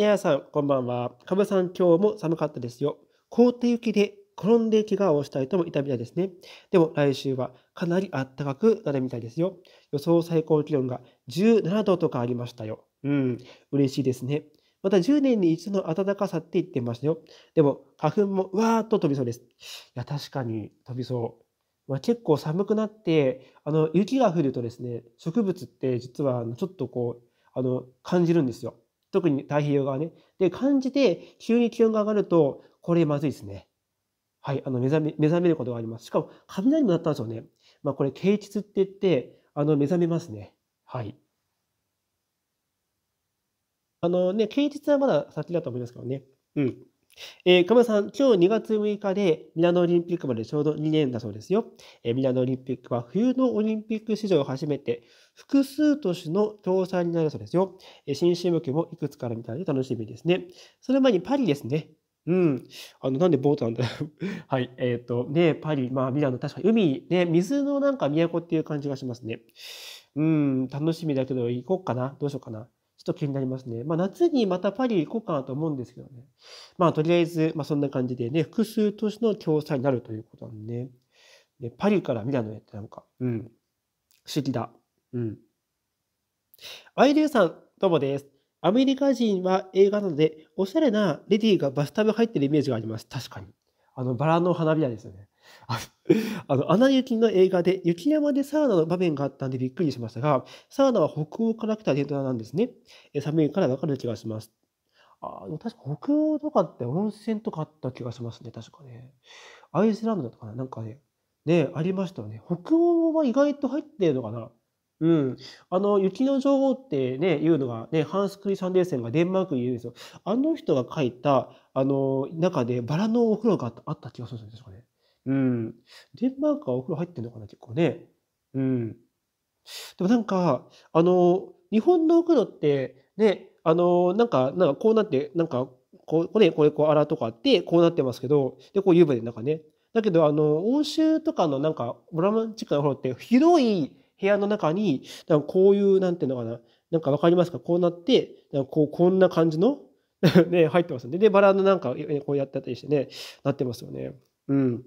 エアさん、こんばんは。かぶさん、今日も寒かったですよ。凍った雪で転んで怪我をした人もいたみたいですね。でも来週はかなり暖かくなるみたいですよ。予想最高気温が17度とかありましたよ。うん、嬉しいですね。また10年に一度の暖かさって言ってましたよ。でも花粉もわーっと飛びそうです。いや、確かに飛びそう。まあ、結構寒くなって、あの雪が降るとですね、植物って実はちょっとこう、あの感じるんですよ。特に太平洋側ね。で、感じて、急に気温が上がると、これまずいですね。はい、あの目覚め目覚めることがあります。しかも、雷も鳴ったんですよね。まあ、これ、啓蟄って言って、あの目覚めますね。はい。あのね、啓蟄はまだ先だと思いますけどね。うん。えー、亀さん、今日2月6日でミラノオリンピックまでちょうど2年だそうですよ。えー、ミラノオリンピックは冬のオリンピック史上初めて複数都市の共催になるそうですよ。えー、新種目もいくつかあるみたいで楽しみですね。その前にパリですね。うん。あの、なんでボートなんだ はい。えっ、ー、と、ね、パリ、まあ、ミラノ、確かに海、ね、水のなんか都っていう感じがしますね。うん、楽しみだけど、行こうかな。どうしようかな。ちょっと気になりますね。まあ、夏にまたパリ行こうかなと思うんですけどね。まあ、とりあえず、まあ、そんな感じでね、複数都市の共催になるということなんでね。でパリからミラノへってなんか、うん、不思議だ。うん。アイリューさん、どうもです。アメリカ人は映画なので、おしゃれなレディーがバスタブ入ってるイメージがあります。確かに。あの、バラの花びらですよね。あの、アナ雪の映画で雪山でサウナの場面があったんでびっくりしましたが、サウナは北欧から来た伝統なんですね。寒いからわかる気がします。あ確か北欧とかって温泉とかあった気がしますね。確かね。アイスランドだとかななんかね、ね、ありましたよね。北欧は意外と入ってるのかなうん。あの、雪の女王ってね、いうのがね、ハンス・クリサンデーセンがデンマークにいるんですよ。あの人が書いた、あの、中でバラのお風呂があった気がするんですかね。うん。デンマークはお風呂入ってんのかな、結構ね。うん。でもなんか、あの、日本のお風呂って、ね、あの、なんか、なんかこうなって、なんか、こう、ね、これこう洗うとかあって、こうなってますけど、で、こう湯船なんかね。だけど、あの、欧州とかのなんか、ロマンチックなお風呂って、広い部屋の中に、なんかこういう、なんていうのかな、なんかわかりますか？こうなって、なんかこう、こんな感じの ね、入ってますね。で、バラのなんか、こうやってたりしてね、なってますよね。うん。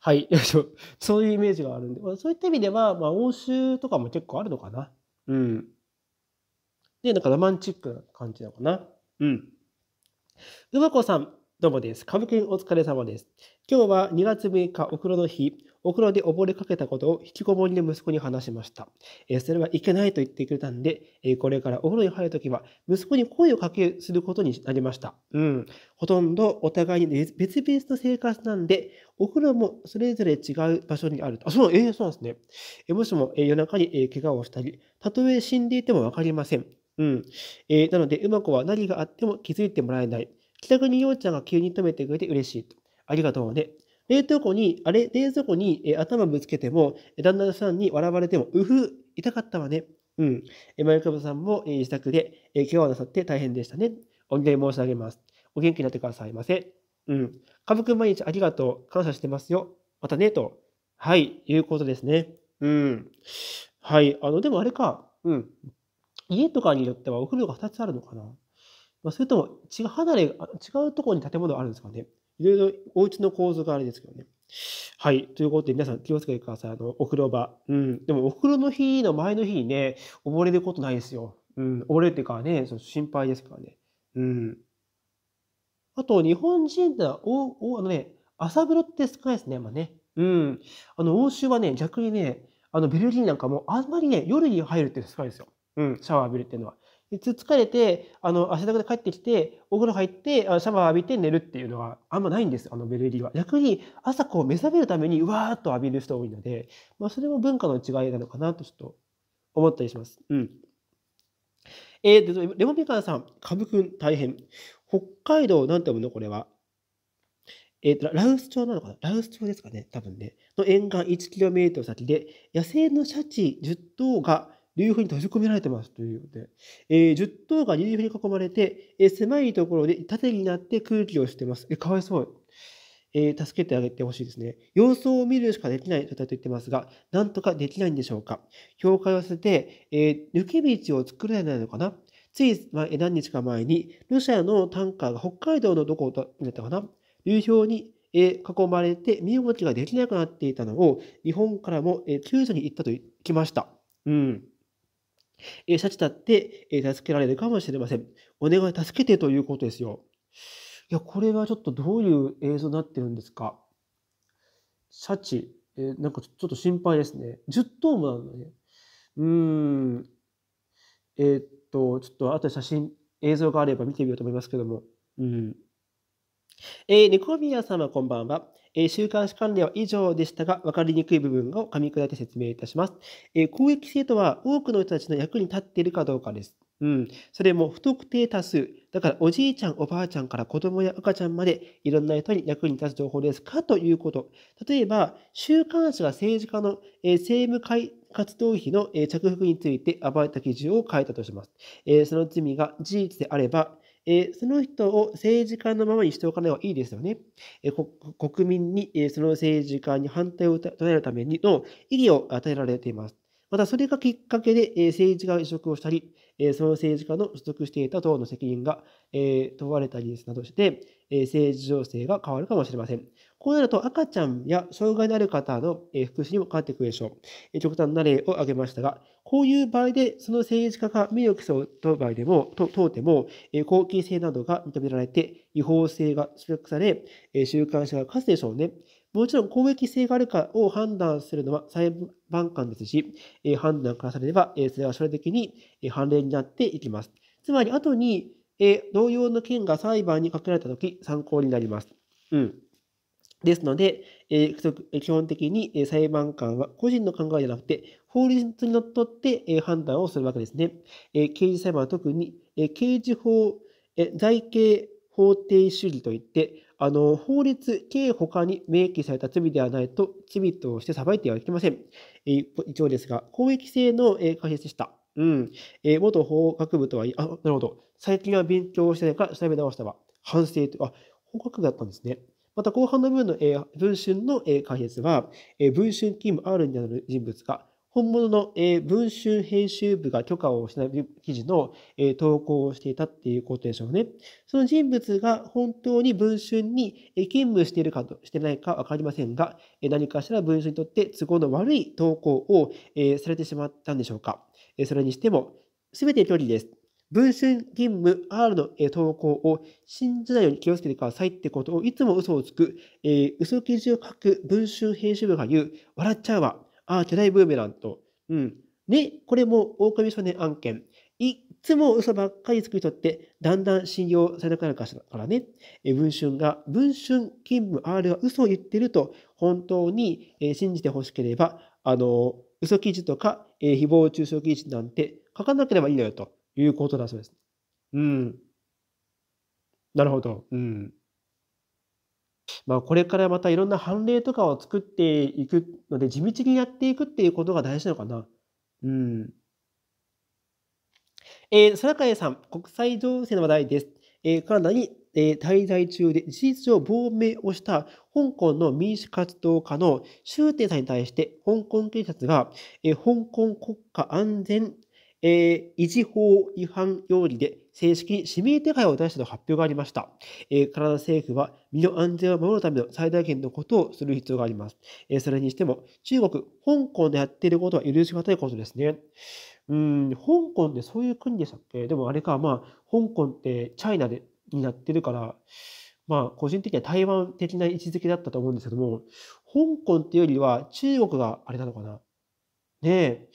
はい。そういうイメージがあるんで、まあ、そういった意味では、まあ、欧州とかも結構あるのかな。うん。で、なんかロマンチックな感じなのかな。うん。うまこさん、どうもです。カブキンお疲れ様です。今日は2月6日お風呂の日、お風呂で溺れかけたことを引きこもりで息子に話しました。えー、それはいけないと言ってくれたんで、えー、これからお風呂に入るときは息子に声をかけすることになりました。うん。ほとんどお互いに別々の生活なんで、お風呂もそれぞれ違う場所にあると。あ、そう、えー、そうなんですね。え、もしも、え、夜中に、え、怪我をしたり、たとえ死んでいてもわかりません。うん。えー、なので、うま子は何があっても気づいてもらえない。帰宅にようちゃんが急に止めてくれて嬉しいと。ありがとうね。冷凍庫に、あれ、冷蔵庫に、え頭ぶつけても、旦那さんに笑われても、うふ、痛かったわね。うん。えマイクブさんも、え自宅で、え怪我をなさって大変でしたね。お願い申し上げます。お元気になってくださいませ。うん。かぶくん毎日ありがとう。感謝してますよ。またね、と。はい、いうことですね。うん。はい。あの、でもあれか。うん。家とかによってはお風呂が2つあるのかな。まあ、それとも違う、離れ、違うところに建物あるんですかね。いろいろお家の構図があれですけどね。はい。ということで、皆さん気をつけてください。あの、お風呂場。うん。でも、お風呂の日の前の日にね、溺れることないですよ。うん。溺れるっていうかね、その心配ですからね。うん。あと、日本人ってお、お、あのね、朝風呂って少ないですね、まあね。うん。あの、欧州はね、逆にね、あの、ベルギーなんかもあんまりね、夜に入るって少ないですよ。うん。シャワー浴びるっていうのは。疲れて、あの、汗だくで帰ってきて、お風呂入って、あシャワー浴びて寝るっていうのはあんまないんです、あのベルリーは。逆に朝こう目覚めるためにうわーっと浴びる人多いので、まあ、それも文化の違いなのかなとちょっと思ったりします。うん。えー、で、レモンピカーさん、カブくん大変。北海道、なんて読むの？これは。えっ、ー、と、ラウス町なのかな？ラウス町ですかね？多分ね。の沿岸 1km 先で、野生のシャチ10頭が流氷に閉じ込められてますということで、えー、10頭が流氷に囲まれて、えー、狭いところで縦になって空気をしてます。えかわいそう。えー、助けてあげてほしいですね。様子を見るしかできない状態と言ってますが、なんとかできないんでしょうか。境界を捨てて、えー、抜け道を作れないのかな？つい何日か前に、ロシアのタンカーが北海道のどこだったかな？流氷に囲まれて身動きができなくなっていたのを、日本からも救助に行ったときました。うん。えシャチだって助けられるかもしれません。お願い助けてということですよ。いや、これはちょっとどういう映像になってるんですか？シャチ、え、なんかちょっと心配ですね。10頭もなのね。うーん。えー、と、ちょっと後で写真、映像があれば見てみようと思いますけども。うん。えー、ネコミヤ様こんばんは。え、週刊誌関連は以上でしたが、分かりにくい部分を噛み砕いて説明いたします。えー、公益性とは多くの人たちの役に立っているかどうかです。うん。それも不特定多数。だから、おじいちゃん、おばあちゃんから子供や赤ちゃんまでいろんな人に役に立つ情報ですか？ということ。例えば、週刊誌が政治家の、え、政務会活動費の、着服について暴いた記事を書いたとします。その罪が事実であれば、その人を政治家のままにしておかないはいいですよね。国民に、その政治家に反対を唱えるための意義を与えられています。また、それがきっかけで、政治家が移植をしたり、その政治家の所属していた党の責任が、問われたりなどして、政治情勢が変わるかもしれません。こうなると赤ちゃんや障害のある方の福祉にも変わってくるでしょう。極端な例を挙げましたが、こういう場合でその政治家が名誉毀損と場合でも、と問うても、公金性などが認められて、違法性が出力され、週刊誌が勝つでしょうね。もちろん公益性があるかを判断するのは裁判官ですしえ、判断からされればえ、それはそれ的に判例になっていきます。つまり、後にえ同様の件が裁判にかけられたとき参考になります。うん。ですので、え基本的にえ裁判官は個人の考えじゃなくて、法律にのっとってえ判断をするわけですねえ。刑事裁判は特にえ刑事法え、財形法定主義といって、あの法律、刑他に明記された罪ではないと罪として裁いてはいけません。一応ですが、公益性の解説でした。うんえ。元法学部とはいえ、あ、なるほど。最近は勉強してないから調べ直したわ。反省と、あ、法学部だったんですね。また後半の部分の、え文春の、え解説は、え文春勤務 R になる人物が、本物の、え文春編集部が許可をしない記事の、え投稿をしていたっていうことでしょうね。その人物が本当に文春に、え勤務しているかとしてないかわかりませんが、え何かしら文春にとって都合の悪い投稿を、えされてしまったんでしょうか。えそれにしても、すべて距離です。文春勤務 R の投稿を信じないように気をつけてくださいってことをいつも嘘をつく、え、嘘記事を書く文春編集部が言う、笑っちゃうわ。ああ、巨大ブーメランと。うん。ね、これも狼少年案件。いつも嘘ばっかりつく人ってだんだん信用されなくなるからね。え文春が文春勤務 R は嘘を言ってると本当にえ信じてほしければ、あの、嘘記事とか、え誹謗中傷記事なんて書かなければいいのよと。いうことだそうです。うん。なるほど。うん。まあ、これからまたいろんな判例とかを作っていくので、地道にやっていくっていうことが大事なのかな。うん。えー、空海さん、国際情勢の話題です。えー、カナダに、えー、滞在中で事実上亡命をした香港の民主活動家の周庭さんに対して、香港警察が、えー、香港国家安全えー、維持法違反容疑で正式に指名手配を出したと発表がありました。えー、カナダ政府は身の安全を守るための最大限のことをする必要があります。えー、それにしても、中国、香港でやっていることは許し難いことですね。うん、香港ってそういう国でしたっけ？でもあれか、まあ、香港ってチャイナでになってるから、まあ、個人的には台湾的な位置づけだったと思うんですけども、香港っていうよりは中国があれなのかな？ねえ。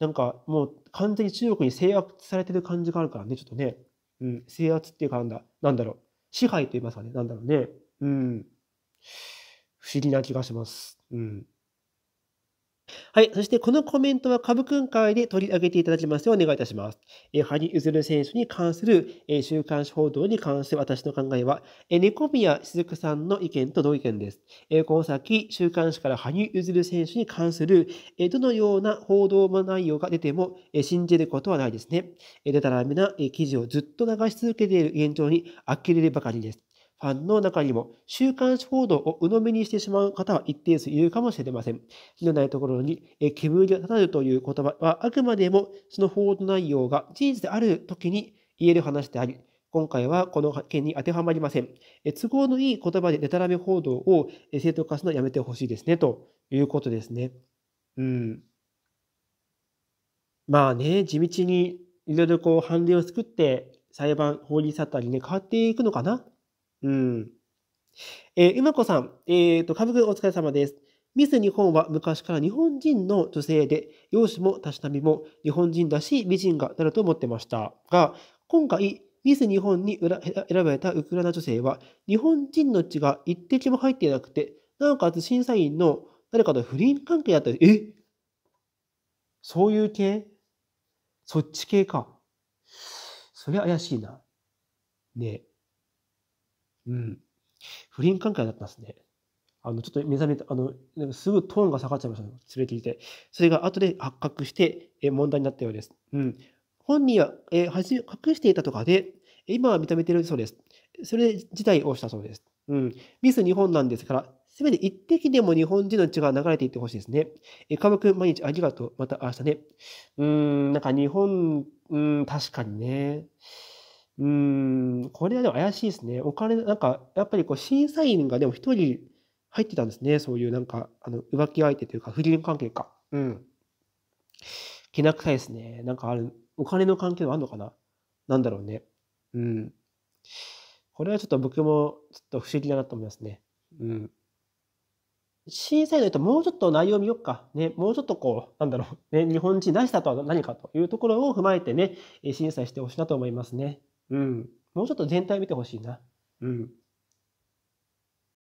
なんかもう完全に中国に制圧されてる感じがあるからね、ちょっとね。うん、制圧っていうかなんだ、なんだろう。支配と言いますかね、なんだろうね。うん。不思議な気がします。うん。はい。そして、このコメントは株訓会で取り上げていただきますようお願いいたします。え、羽生結弦選手に関する、え、週刊誌報道に関して私の考えは、え、猫宮雫さんの意見と同意見です。え、この先、週刊誌から羽生結弦選手に関する、え、どのような報道の内容が出ても、え、信じることはないですね。え、でたらめな、え、記事をずっと流し続けている現状に呆れるばかりです。ファンの中にも週刊誌報道を鵜呑みにしてしまう方は一定数いるかもしれません。火のないところに煙が立たるという言葉はあくまでもその報道内容が事実であるときに言える話であり、今回はこの件に当てはまりません。え都合のいい言葉でデタラメ報道をえ正当化するのはやめてほしいですね、ということですね。うん。まあね、地道にいろいろこう判例を作って、裁判、法律あたりね、変わっていくのかなうん。えー、今子さん、えっ、ー、と、株お疲れ様です。ミス日本は昔から日本人の女性で、容姿もたしなみも日本人だし美人がなると思ってましたが、今回、ミス日本に選ばれたウクライナ女性は、日本人の血が一滴も入っていなくて、なおかつ審査員の誰かと不倫関係だったり、え？そういう系？そっち系か。それ怪しいな。ねえ。うん。不倫関係だったんですね。あの、ちょっと目覚めた、あの、なんかすぐトーンが下がっちゃいましたね。連れてきて。それが後で発覚して、え問題になったようです。うん。本人は、えー、はじ隠していたとかで、今は認めているそうです。それ自体をしたそうです。うん。ミス日本なんですから、せめて一滴でも日本人の血が流れていってほしいですね。え、かぶくん、毎日ありがとう。また明日ね。うーん、なんか日本、うん、確かにね。うーん、これはでも怪しいですね。お金、なんか、やっぱりこう、審査員がでも一人入ってたんですね。そういうなんか、あの、浮気相手というか、不倫関係か。うん。気な臭いですね。なんかある、お金の関係はあるのかななんだろうね。うん。これはちょっと僕もちょっと不思議だなと思いますね。うん。審査員の人、もうちょっと内容見よっか。ね、もうちょっとこう、なんだろう。ね、日本人らしさとは何かというところを踏まえてね、審査してほしいなと思いますね。うん。もうちょっと全体見てほしいな。うん。